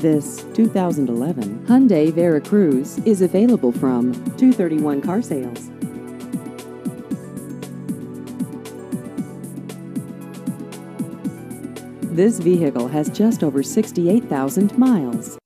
This 2011 Hyundai Veracruz is available from 231 Car Sales. This vehicle has just over 68,000 miles.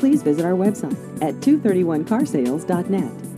Please visit our website at 231carsales.net.